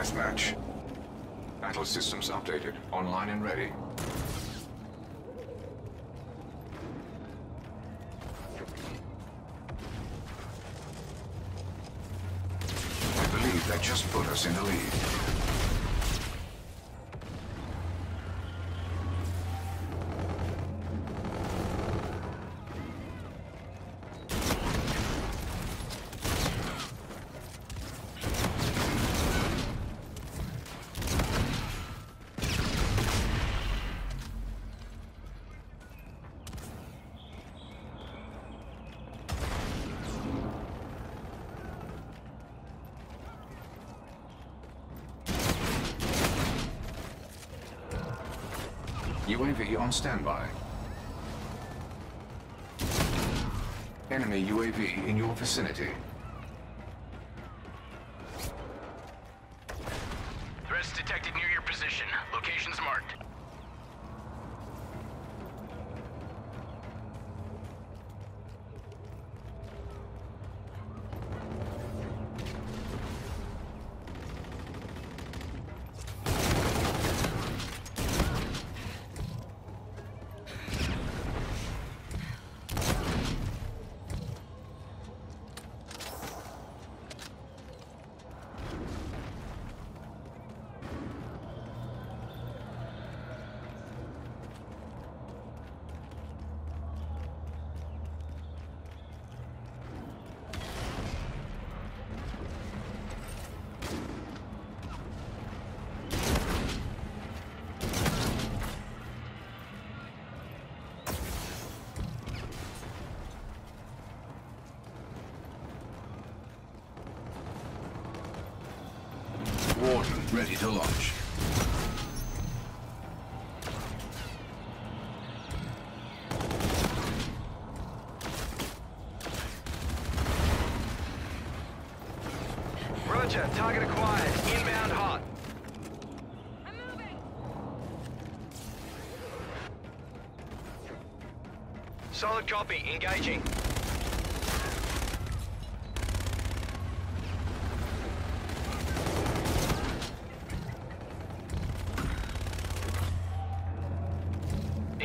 deathmatch. Battle systems updated, online and ready. I believe that just put us in the lead. UAV on standby. Enemy UAV in your vicinity. Threats detected near your position. Locations marked. Ready to launch. Roger, target acquired. Inbound hot. I'm moving. Solid copy. Engaging.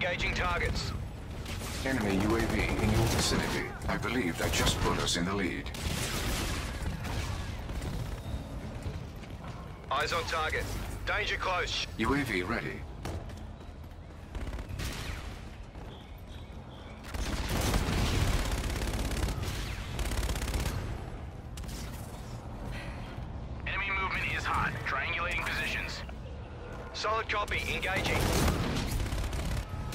Engaging targets. Enemy UAV in your vicinity. I believe that just put us in the lead. Eyes on target. Danger close. UAV ready. Enemy movement is hot. Triangulating positions. Solid copy. Engaging.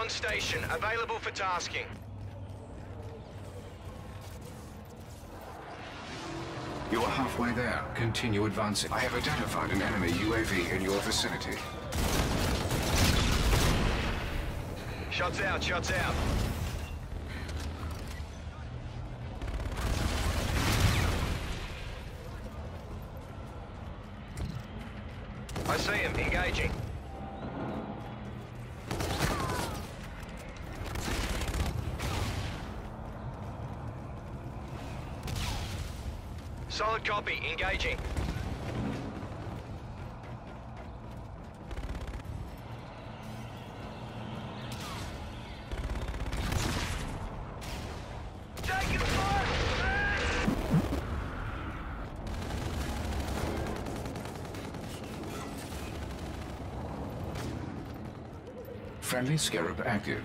on station. Available for tasking. You are halfway there. Continue advancing. I have identified an enemy UAV in your vicinity. Shots out. Shots out. I see him. Engaging. Solid copy. Engaging. Friendly Scarab active.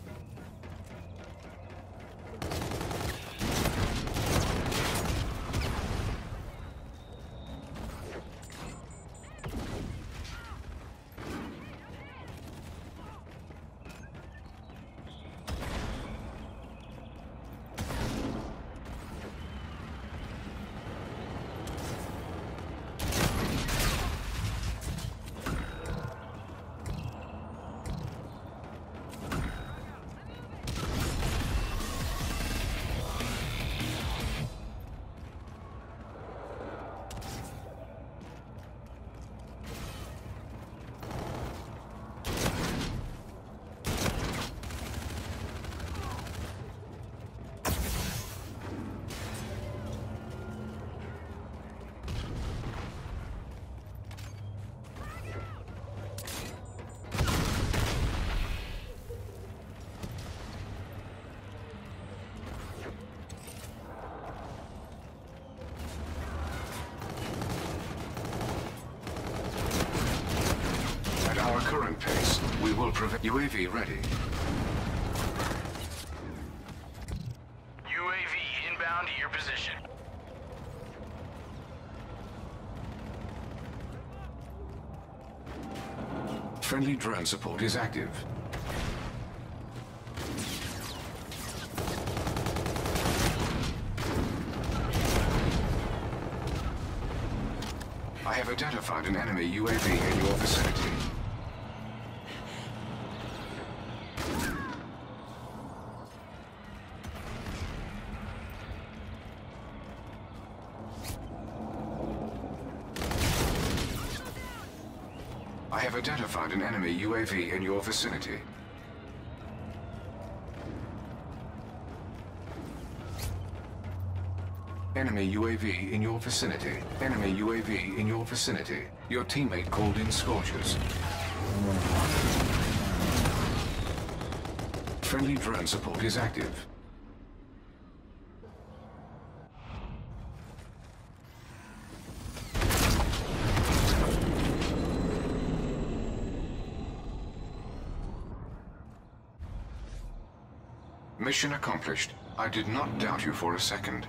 Will prevent UAV ready. UAV inbound to your position. Friendly drone support is active. I have identified an enemy UAV in your vicinity. I have identified an enemy UAV in your vicinity. Enemy UAV in your vicinity. Enemy UAV in your vicinity. Your teammate called in Scorchers. Friendly drone support is active. Mission accomplished. I did not doubt you for a second.